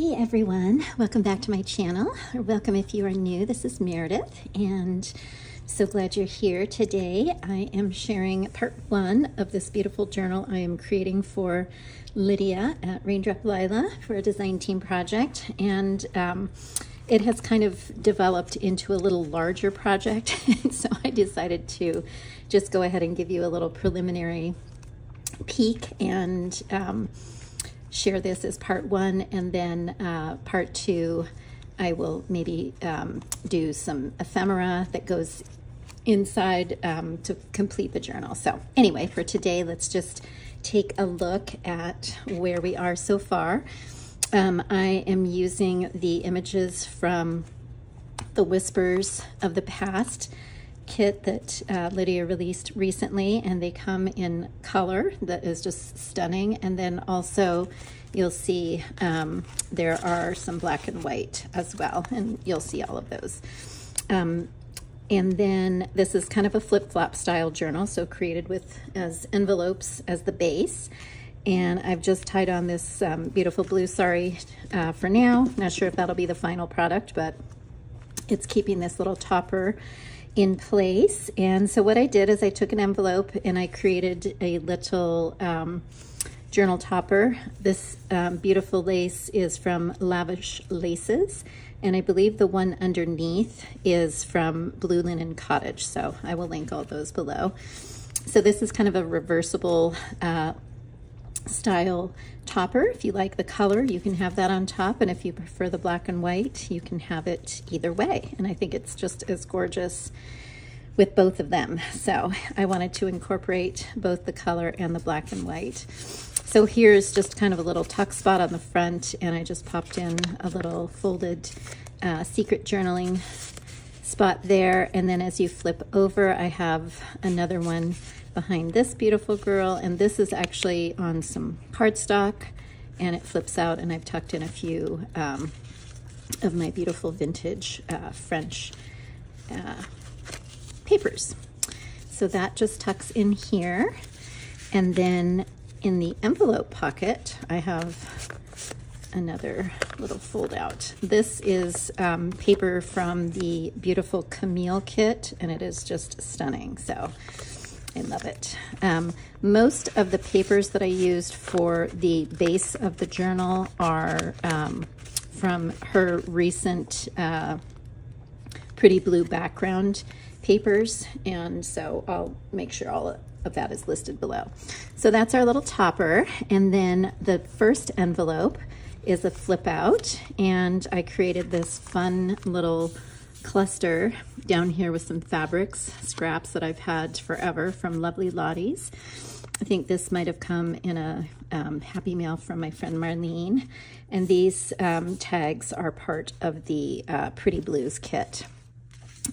Hey everyone, welcome back to my channel, or welcome if you are new. This is Meredith, and so glad you're here today. I am sharing part one of this beautiful journal I am creating for Lidia at Raindrop Lila for a design team project, and um, it has kind of developed into a little larger project, so I decided to just go ahead and give you a little preliminary peek and um, share this as part one, and then uh, part two, I will maybe um, do some ephemera that goes inside um, to complete the journal. So anyway, for today, let's just take a look at where we are so far. Um, I am using the images from the Whispers of the Past kit that uh, Lidia released recently, and they come in color that is just stunning. And then also, you'll see um, there are some black and white as well, and you'll see all of those. Um, and then this is kind of a flip-flop style journal, so created with as envelopes as the base. And I've just tied on this um, beautiful blue sari uh, for now. Not sure if that'll be the final product, but it's keeping this little topper in place. And so what I did is I took an envelope and I created a little um, journal topper. This um, beautiful lace is from Lavish Laces. And I believe the one underneath is from Blue Linen Cottage. So I will link all those below. So this is kind of a reversible uh, style topper. If you like the color, you can have that on top. And if you prefer the black and white, you can have it either way. And I think it's just as gorgeous with both of them. So I wanted to incorporate both the color and the black and white. So here's just kind of a little tuck spot on the front and I just popped in a little folded uh, secret journaling spot there. And then as you flip over, I have another one behind this beautiful girl. And this is actually on some cardstock and it flips out and I've tucked in a few um, of my beautiful vintage uh, French uh, papers. So that just tucks in here. And then in the envelope pocket, I have another little fold out. This is um, paper from the beautiful Camille kit, and it is just stunning. So I love it. Um, most of the papers that I used for the base of the journal are um, from her recent uh, pretty blue background papers. And so I'll make sure all of that is listed below. So that's our little topper. And then the first envelope is a flip out. And I created this fun little cluster down here with some fabrics, scraps that I've had forever from Lovely Lottie's. I think this might have come in a um, happy mail from my friend Marlene. And these um, tags are part of the uh, Pretty Blues kit.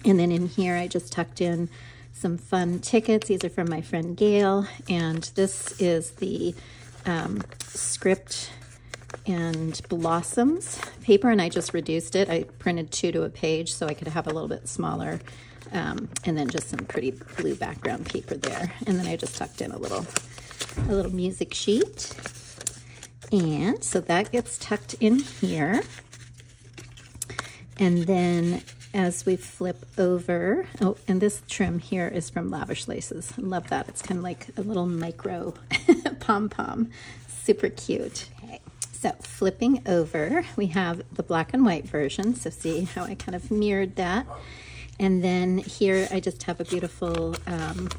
And then in here, I just tucked in some fun tickets. These are from my friend Gail. And this is the um, script and blossoms paper and I just reduced it. I printed two to a page so I could have a little bit smaller um, and then just some pretty blue background paper there. And then I just tucked in a little, a little music sheet. And so that gets tucked in here. And then as we flip over, oh, and this trim here is from Lavish Laces. I love that. It's kind of like a little micro pom-pom. Super cute. Okay. So flipping over, we have the black and white version. So see how I kind of mirrored that. And then here I just have a beautiful um,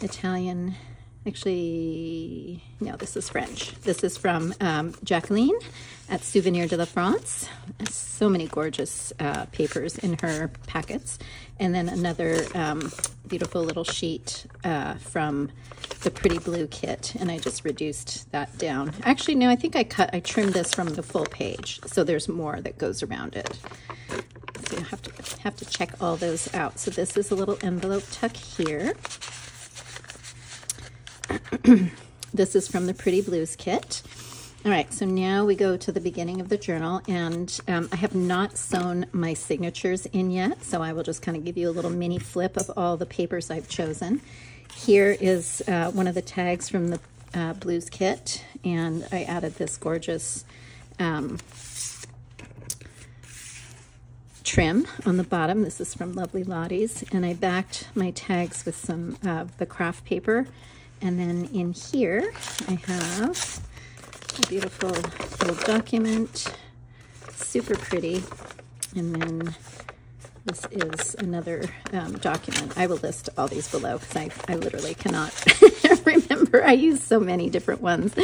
Italian Actually, no, this is French. This is from um, Jacqueline at Souvenir de la France. So many gorgeous uh, papers in her packets. And then another um, beautiful little sheet uh, from the Pretty Blue kit. And I just reduced that down. Actually, no, I think I cut, I trimmed this from the full page. So there's more that goes around it. So you have to, have to check all those out. So this is a little envelope tuck here. this is from the Pretty Blues kit. All right, so now we go to the beginning of the journal, and um, I have not sewn my signatures in yet, so I will just kind of give you a little mini flip of all the papers I've chosen. Here is uh, one of the tags from the uh, Blues kit, and I added this gorgeous um, trim on the bottom. This is from Lovely Lottie's. And I backed my tags with some of uh, the craft paper. And then in here, I have beautiful little document, super pretty. And then this is another um, document. I will list all these below because I, I literally cannot remember. I use so many different ones.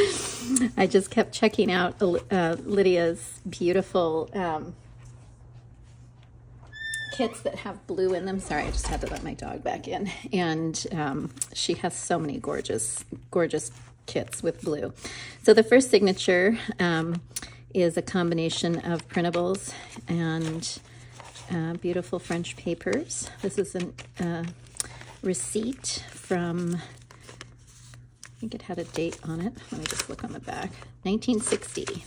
I just kept checking out uh, Lidia's beautiful um, kits that have blue in them. Sorry, I just had to let my dog back in. And um, she has so many gorgeous, gorgeous kits with blue. So the first signature um, is a combination of printables and uh, beautiful French papers. This is a uh, receipt from, I think it had a date on it. Let me just look on the back. 1960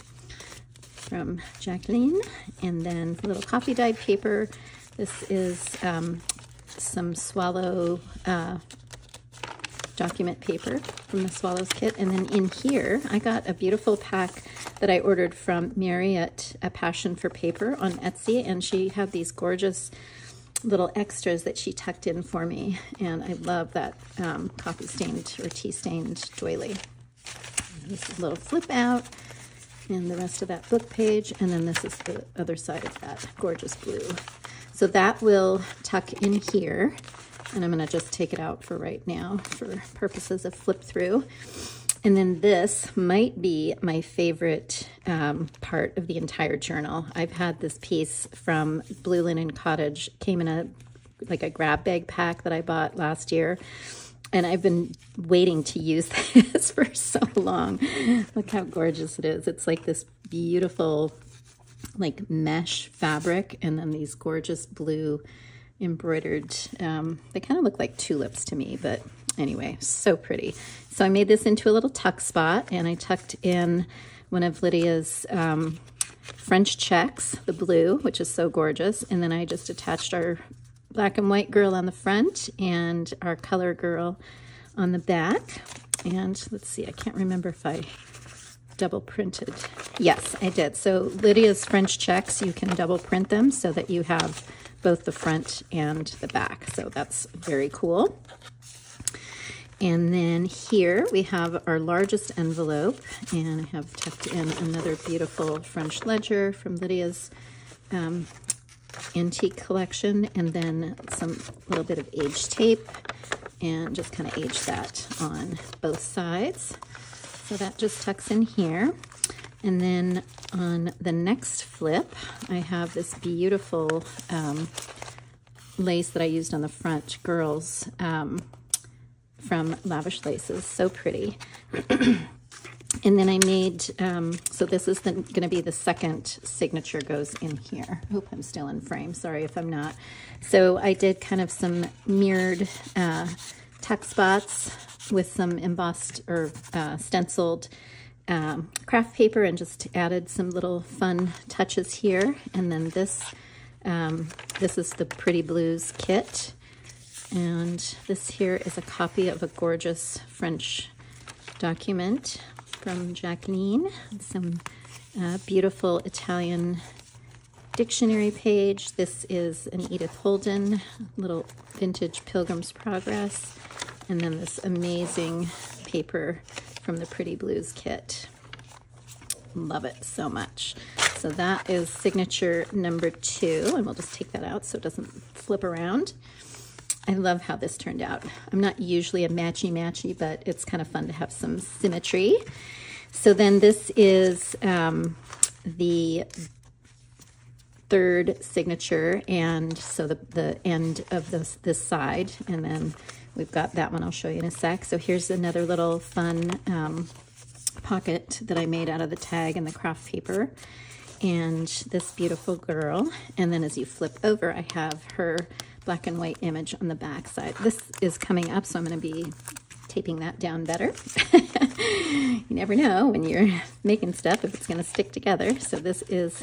from Jacqueline. And then a little coffee dyed paper. This is um, some Swallow uh, document paper from the Swallows kit. And then in here, I got a beautiful pack that I ordered from Marriott, A Passion for Paper on Etsy. And she had these gorgeous little extras that she tucked in for me. And I love that um, coffee stained or tea stained doily. This little flip out and the rest of that book page. And then this is the other side of that gorgeous blue. So that will tuck in here. And I'm going to just take it out for right now for purposes of flip through. And then this might be my favorite um, part of the entire journal. I've had this piece from Blue Linen Cottage, came in a like a grab bag pack that I bought last year. And I've been waiting to use this for so long. Look how gorgeous it is. It's like this beautiful like mesh fabric and then these gorgeous blue embroidered, um, they kind of look like tulips to me, but anyway, so pretty. So I made this into a little tuck spot and I tucked in one of Lidia's um, French checks, the blue, which is so gorgeous. And then I just attached our black and white girl on the front and our color girl on the back. And let's see, I can't remember if I double printed. Yes, I did. So Lidia's French checks, you can double print them so that you have both the front and the back. So that's very cool. And then here we have our largest envelope, and I have tucked in another beautiful French ledger from Lidia's um, antique collection, and then some little bit of age tape, and just kind of age that on both sides. So that just tucks in here. And then on the next flip, I have this beautiful um, lace that I used on the front, girls, um, from Lavish Laces. So pretty. and then I made, um, so this is going to be the second signature goes in here. I hope I'm still in frame. Sorry if I'm not. So I did kind of some mirrored uh, tuck spots with some embossed or uh, stenciled um, craft paper and just added some little fun touches here. And then this, um, this is the Pretty Blues kit. And this here is a copy of a gorgeous French document from Jacqueline. Some uh, beautiful Italian dictionary page. This is an Edith Holden, little vintage Pilgrim's Progress. And then this amazing paper from the Pretty Blues kit. Love it so much. So that is signature number two, and we'll just take that out so it doesn't flip around. I love how this turned out. I'm not usually a matchy-matchy, but it's kind of fun to have some symmetry. So then this is um, the third signature, and so the, the end of this, this side, and then We've got that one I'll show you in a sec. So here's another little fun um, pocket that I made out of the tag and the craft paper. And this beautiful girl. And then as you flip over, I have her black and white image on the back side. This is coming up, so I'm going to be taping that down better. you never know when you're making stuff if it's going to stick together. So this is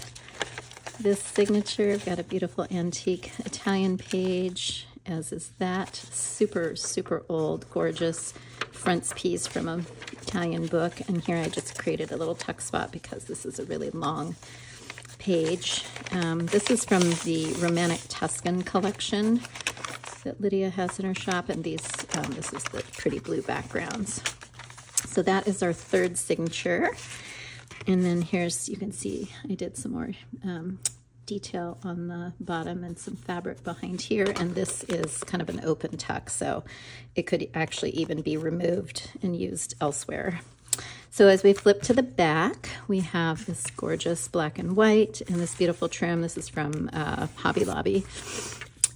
this signature. I've got a beautiful antique Italian page as is that super, super old, gorgeous frontispiece from an Italian book. And here I just created a little tuck spot because this is a really long page. Um, this is from the Romantic Tuscan collection that Lidia has in her shop. And these, um, this is the pretty blue backgrounds. So that is our third signature. And then here's, you can see I did some more um, detail on the bottom and some fabric behind here. And this is kind of an open tuck, so it could actually even be removed and used elsewhere. So as we flip to the back, we have this gorgeous black and white and this beautiful trim. This is from uh, Hobby Lobby.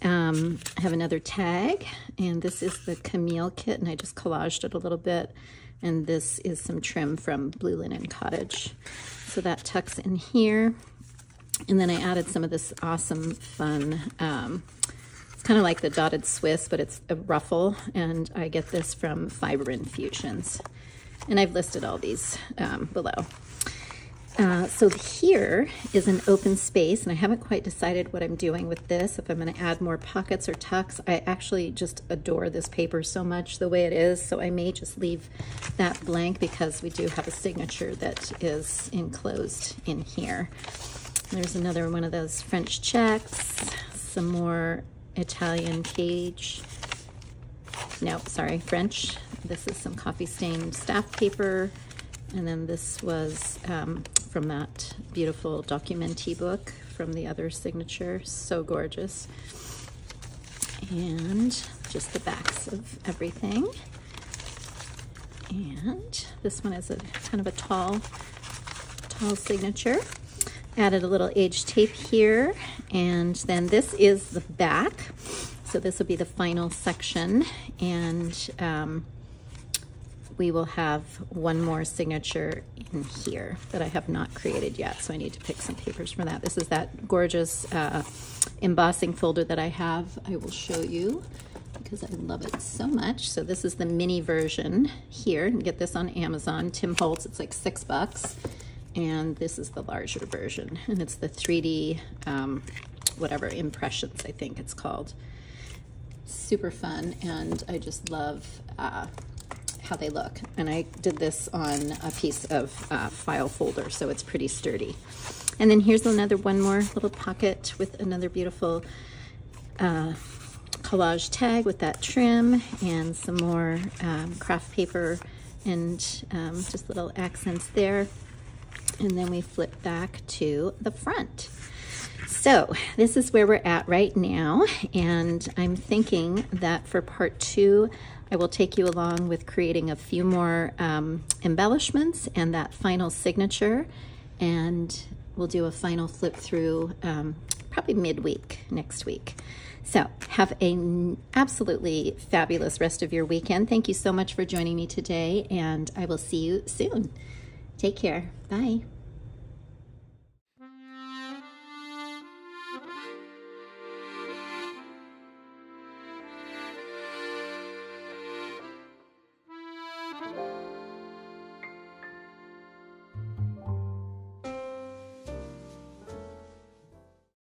Um, I have another tag, and this is the Camille kit, and I just collaged it a little bit. And this is some trim from Blue Linen Cottage. So that tucks in here. And then I added some of this awesome fun, um, it's kind of like the dotted Swiss, but it's a ruffle. And I get this from Fiber Infusions. And I've listed all these um, below. Uh, so here is an open space, and I haven't quite decided what I'm doing with this, if I'm going to add more pockets or tucks. I actually just adore this paper so much the way it is, so I may just leave that blank because we do have a signature that is enclosed in here. There's another one of those French checks, some more Italian cage. No, sorry, French. This is some coffee stained staff paper. And then this was um, from that beautiful Documenti book from the other signature. So gorgeous. And just the backs of everything. And this one is a kind of a tall, tall signature. Added a little age tape here. And then this is the back. So this will be the final section. And um, we will have one more signature in here that I have not created yet, so I need to pick some papers for that. This is that gorgeous uh, embossing folder that I have. I will show you because I love it so much. So this is the mini version here. You get this on Amazon. Tim Holtz, it's like six bucks. And this is the larger version. And it's the 3D, um, whatever, impressions, I think it's called. Super fun, and I just love uh, how they look. And I did this on a piece of uh, file folder, so it's pretty sturdy. And then here's another one more little pocket with another beautiful uh, collage tag with that trim and some more um, craft paper and um, just little accents there. And then we flip back to the front. So this is where we're at right now. And I'm thinking that for part two, I will take you along with creating a few more um, embellishments and that final signature. And we'll do a final flip through um, probably midweek next week. So have an absolutely fabulous rest of your weekend. Thank you so much for joining me today, and I will see you soon. Take care. Bye.